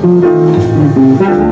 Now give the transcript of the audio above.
Thank